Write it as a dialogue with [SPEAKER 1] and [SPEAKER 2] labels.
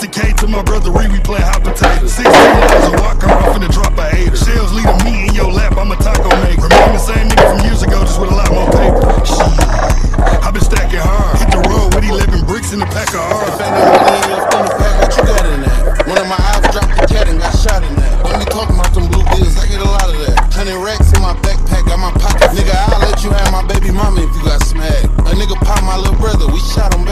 [SPEAKER 1] 50k to my brother Ree, we play hot potato. 16 hours a walk, I'm off the drop a hater. Shells leading me in your lap, I'm a taco maker. Remain the same nigga from years ago, just with a lot more paper. Shit, I been stacking hard. Hit the road with 11 bricks in a pack of R's.
[SPEAKER 2] One of my eyes dropped the cat and got shot in that. Don't them blue bills, I get a lot of that. Hundred racks in my backpack, got my pocket. Nigga, I'll let you have my baby mama if you got smacked. A nigga pop my little brother, we shot him